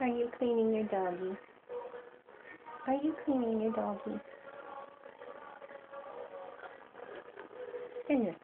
Are you cleaning your doggy? Are you cleaning your doggy? Goodness.